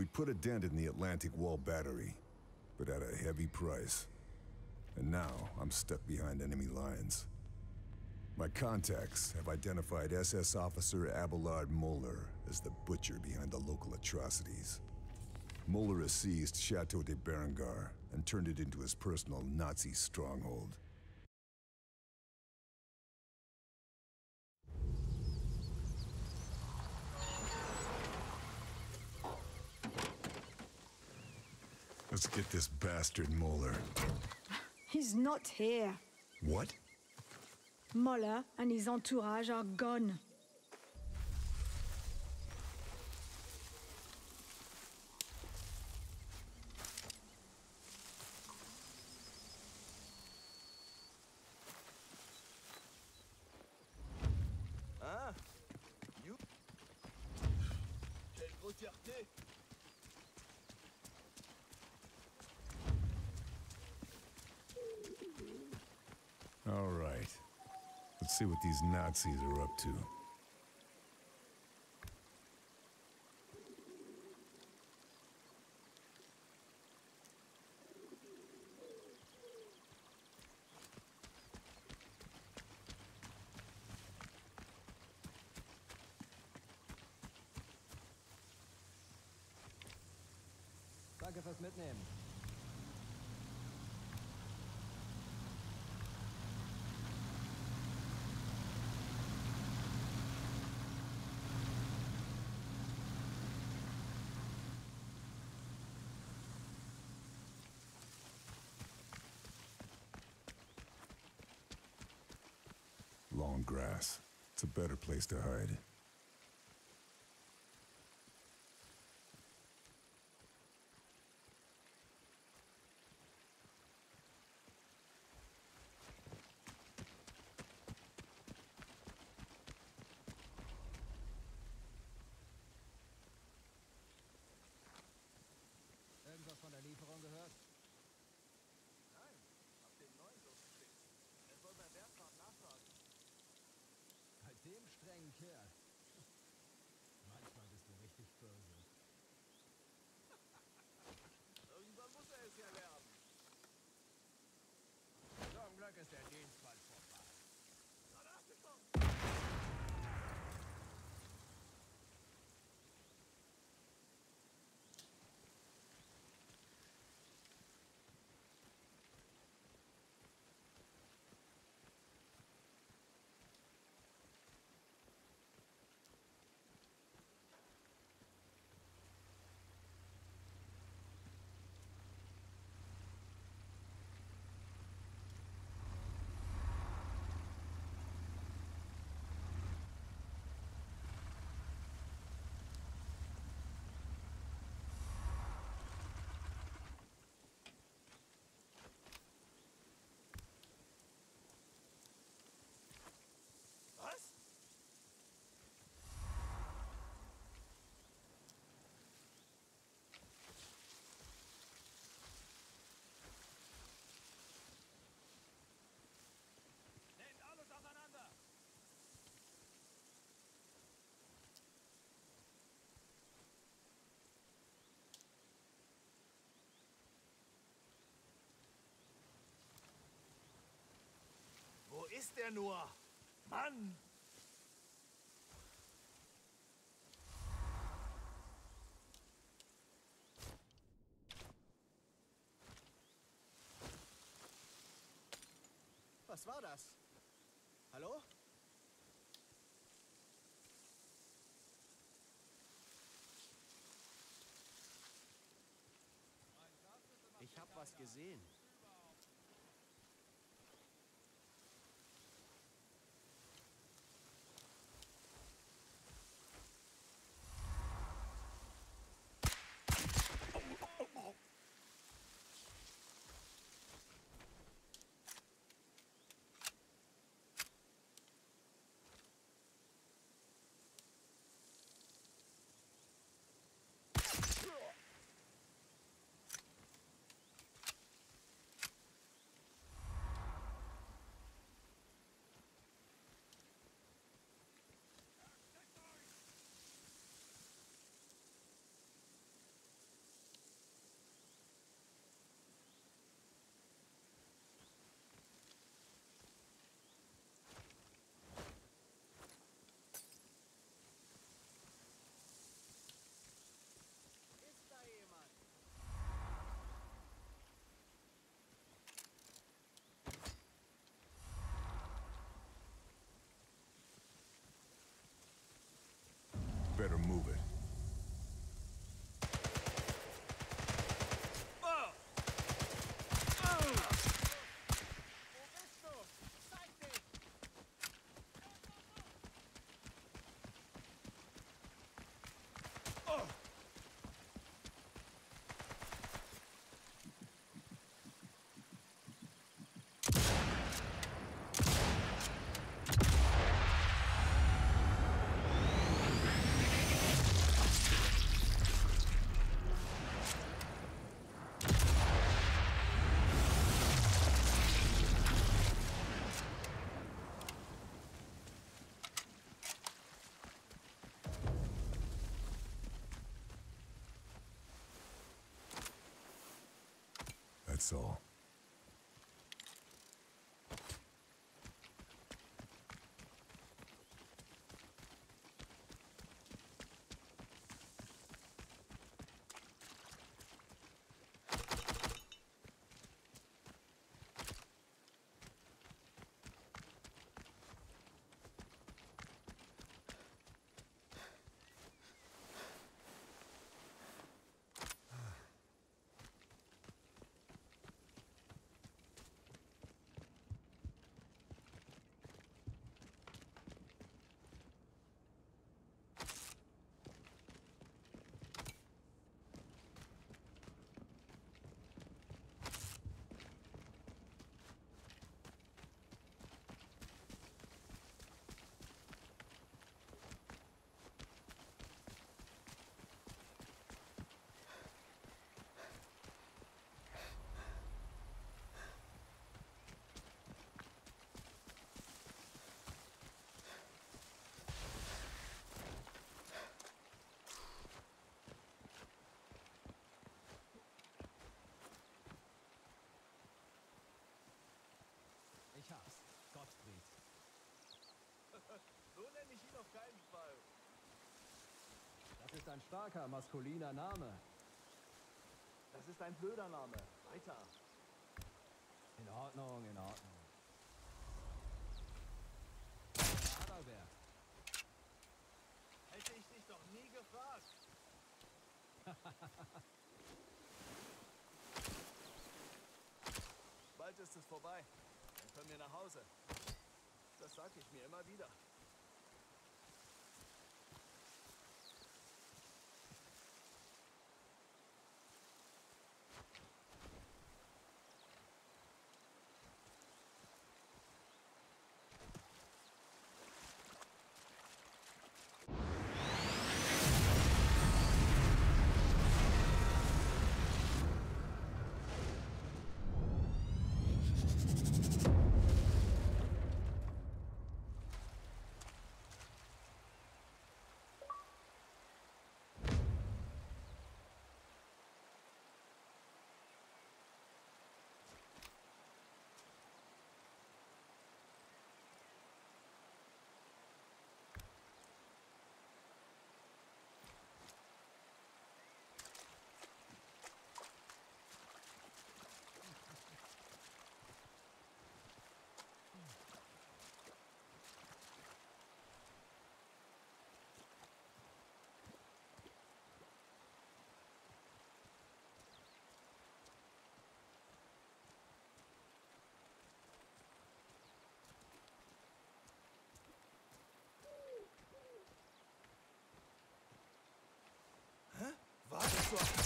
We put a dent in the Atlantic Wall battery, but at a heavy price. And now, I'm stuck behind enemy lines. My contacts have identified SS Officer Abelard Moeller as the butcher behind the local atrocities. Moeller has seized Chateau de Berengar and turned it into his personal Nazi stronghold. Let's get this bastard Moeller. He's not here. What? Moeller and his entourage are gone. Hein You Quelle grossièreté All right. Let's see what these Nazis are up to. Danke fürs Mitnehmen. Long grass. It's a better place to hide. Ist er nur? Mann! Was war das? Hallo? Ich hab was gesehen. better move it. That's Das ist ein starker, maskuliner Name. Das ist ein blöder Name. Weiter. In Ordnung, in Ordnung. Adalbert. Hätte ich dich doch nie gefragt. Bald ist es vorbei. Dann können wir nach Hause. Das sag ich mir immer wieder. Wartest du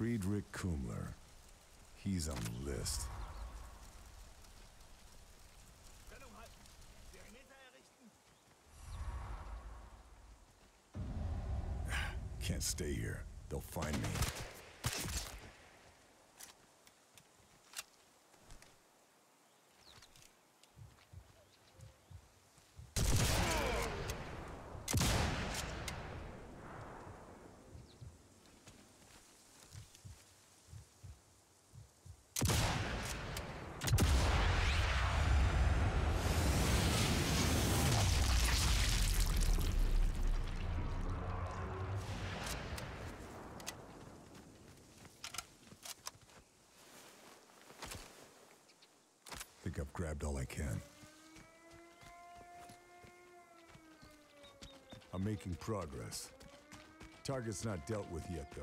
Friedrich Kumler. He's on the list. Can't stay here. They'll find me. Progress. Target's not dealt with yet, though.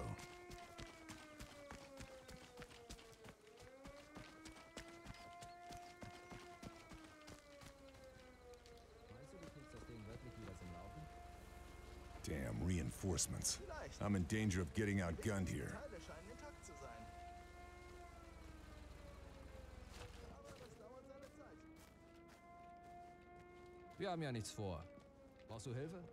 Meinst du, du kriegst das Ding wirklich wieder zum Laufen? Damn, reinforcements. I'm in danger of getting outgunned here. Teile scheinen intakt zu sein. Aber das dauert seine Zeit. Wir haben ja nichts vor. Brauchst du Hilfe?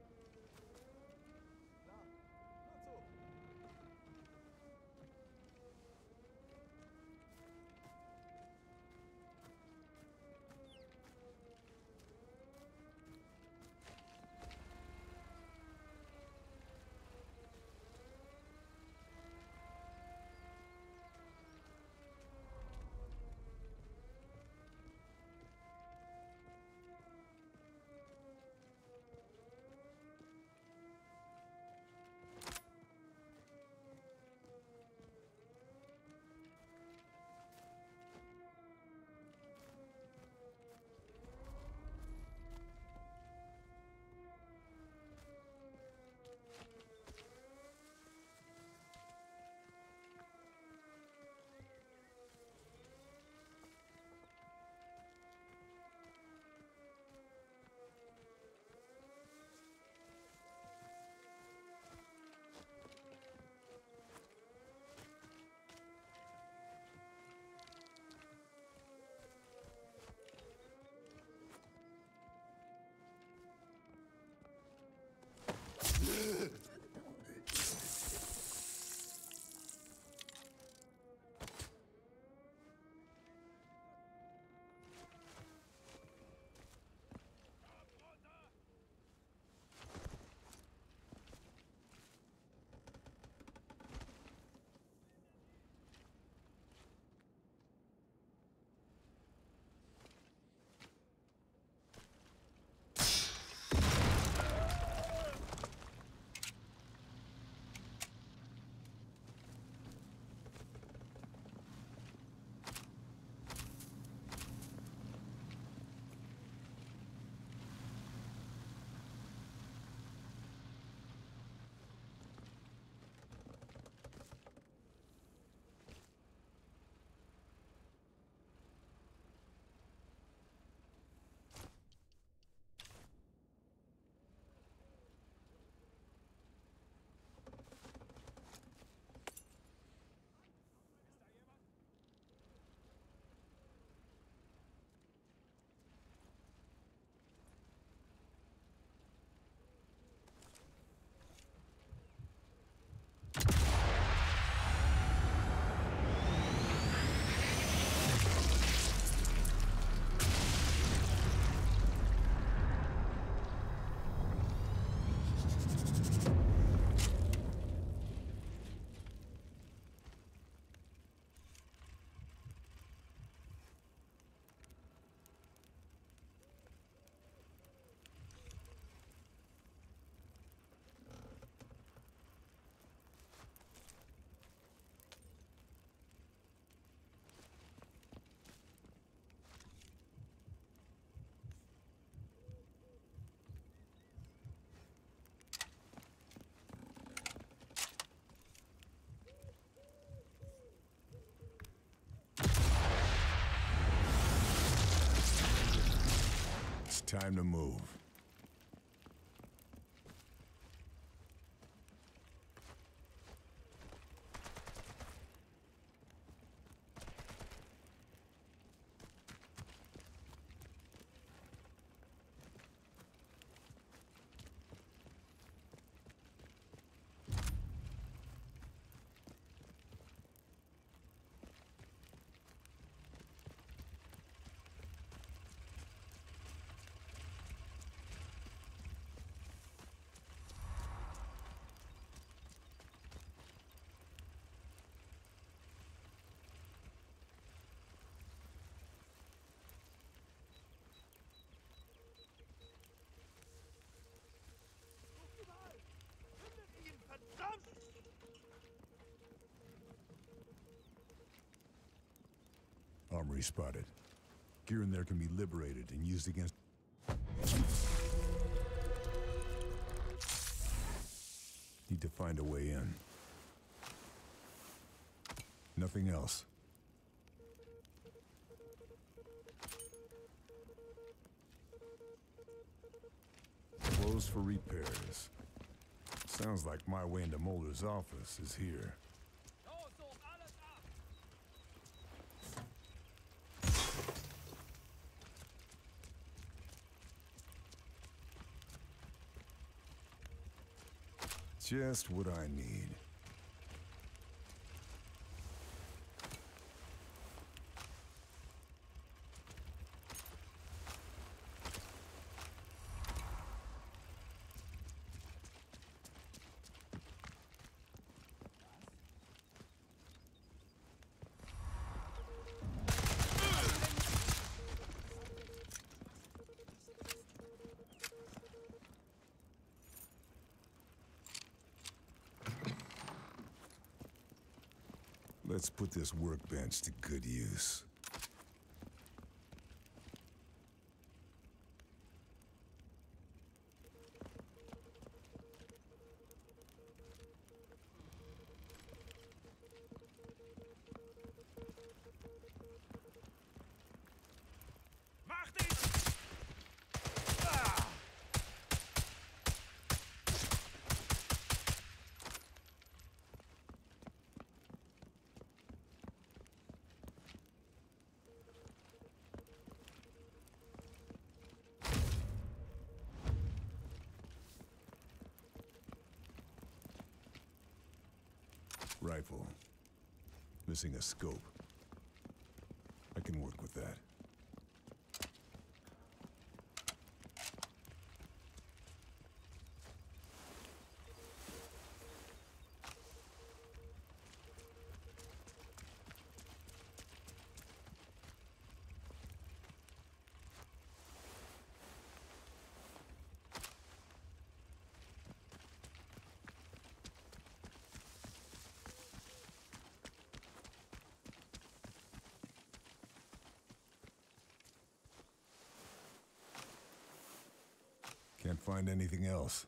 Time to move. Spotted. Gear in there can be liberated and used against... Need to find a way in. Nothing else. Closed for repairs. Sounds like my way into Moeller's office is here. Just what I need. Let's put this workbench to good use. Missing a scope. I can work with that. Can't find anything else.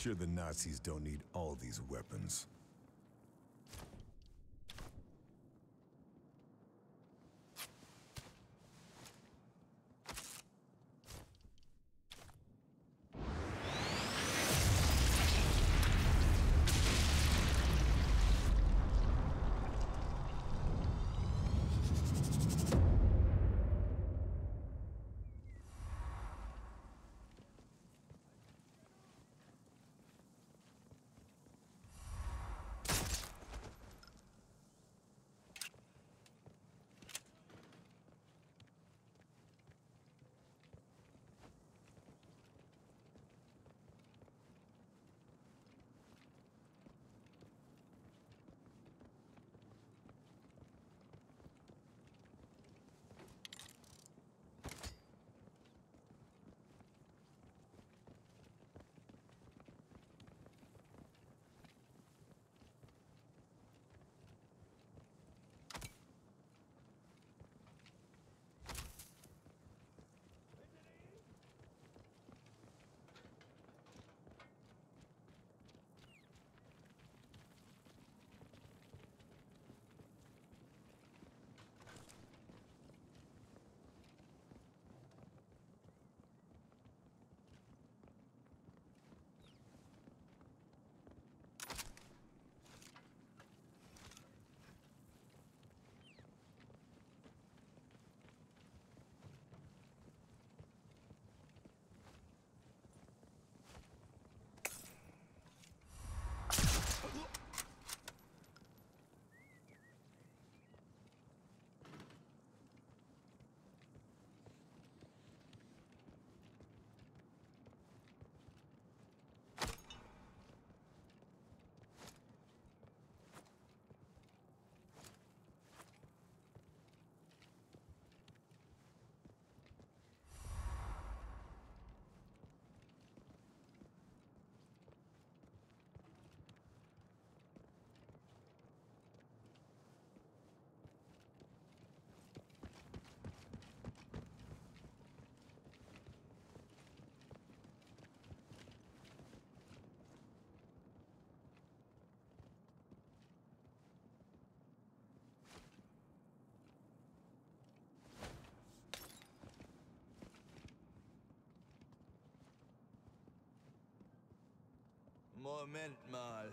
Sure the Nazis don't need all these weapons. Moment mal.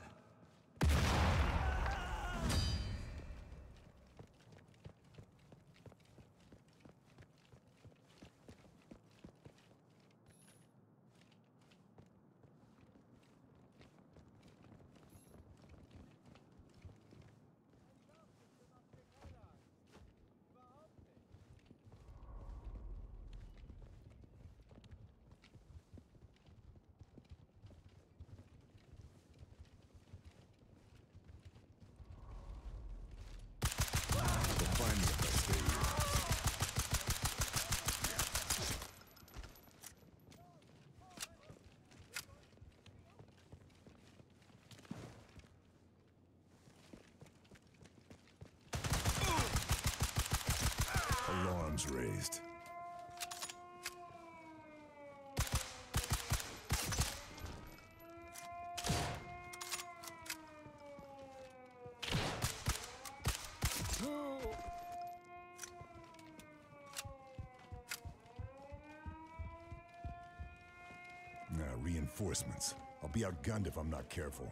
Reinforcements. I'll be outgunned if I'm not careful.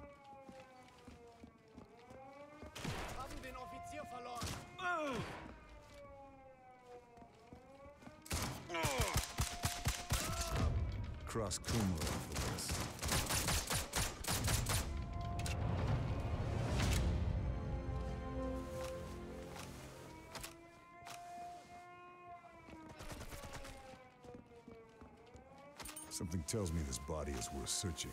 Something tells me this body is worth searching.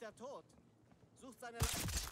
der Tod. Sucht seine... Le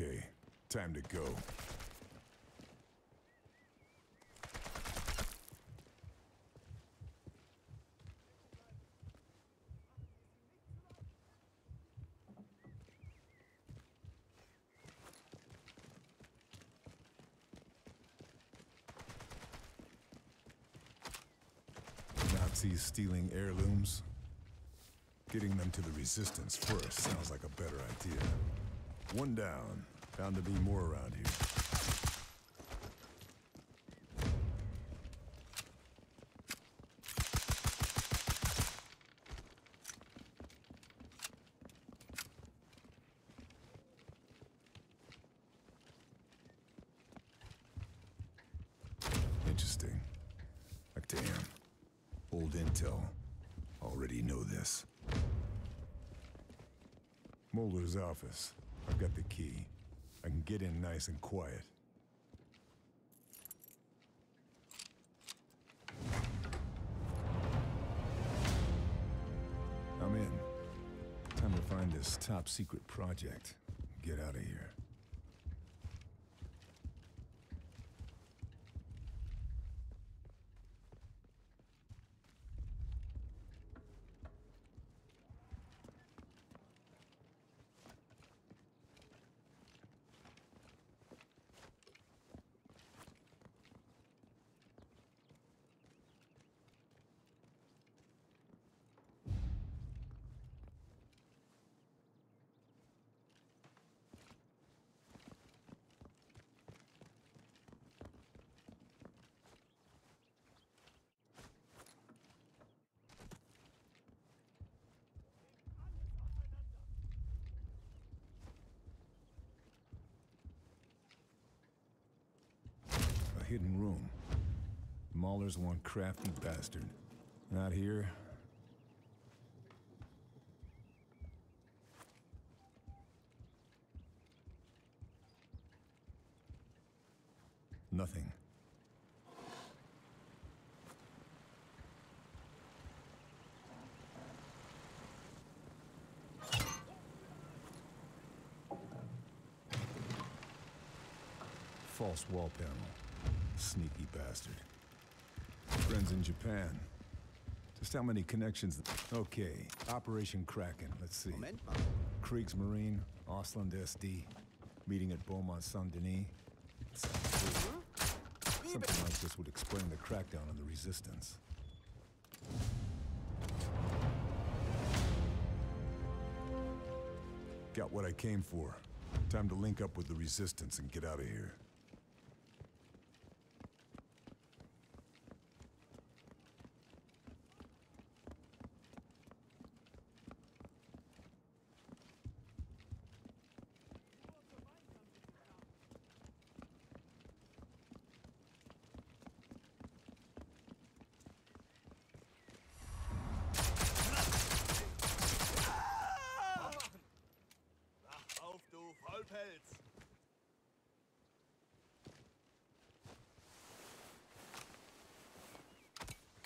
Okay, time to go. Nazis stealing heirlooms? Getting them to the resistance first sounds like a better idea. One down. Bound to be more around here. Interesting. Damn. Old intel. Already know this. Moeller's office. I've got the key. I can get in nice and quiet. I'm in. Time to find this top secret project. Get out of here. Hidden room. Moeller's one crafty bastard. Not here. Nothing. False wall panel. Sneaky bastard. Friends in Japan. Just how many connections? Okay, Operation Kraken. Let's see. Kriegsmarine, Ostland SD, meeting at Beaumont Saint Denis. Something like this would explain the crackdown on the resistance. Got what I came for. Time to link up with the resistance and get out of here.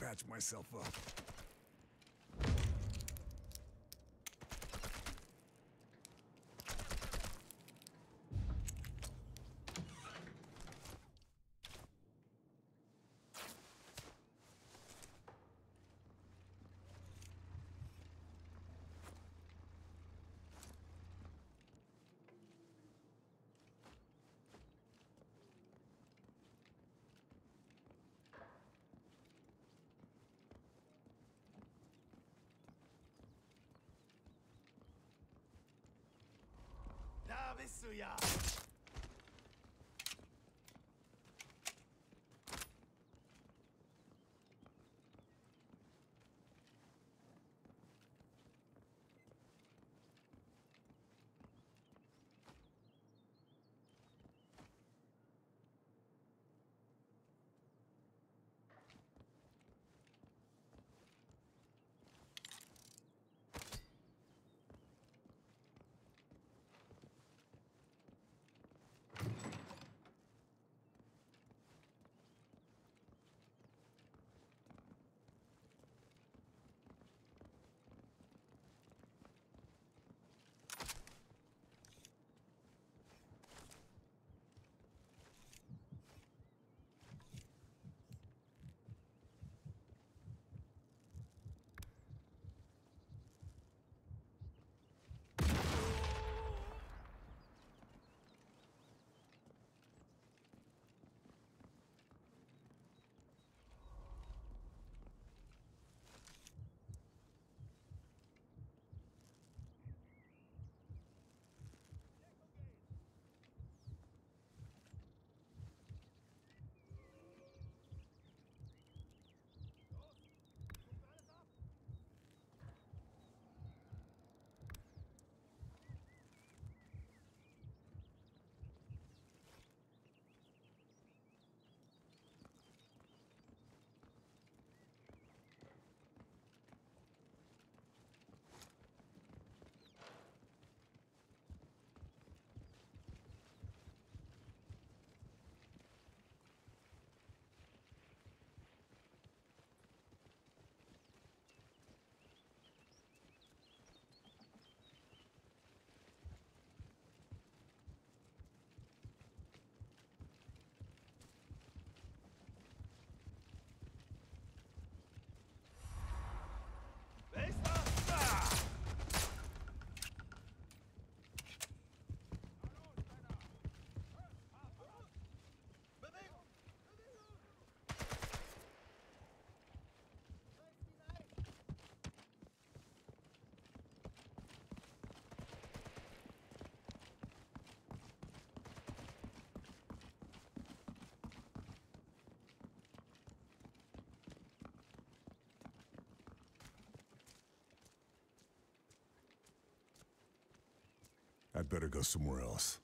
Patch myself up. Bist du I'd better go somewhere else.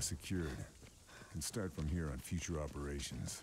Secured. Can start from here on future operations.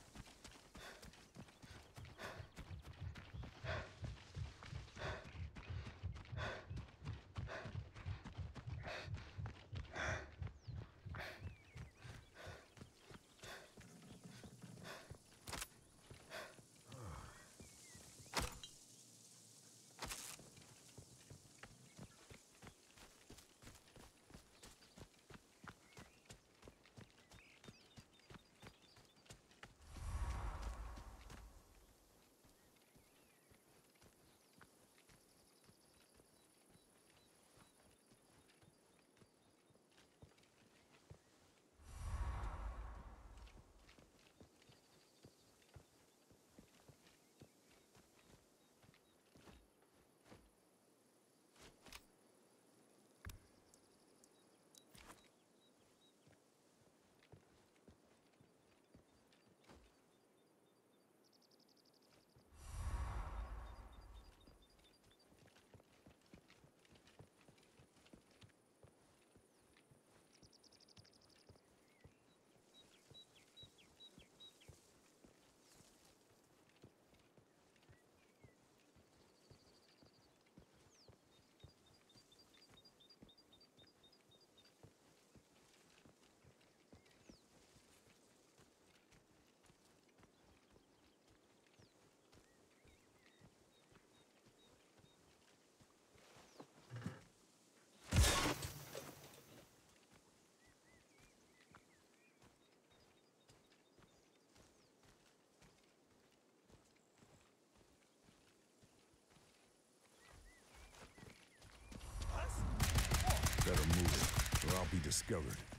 Better move or I'll be discovered.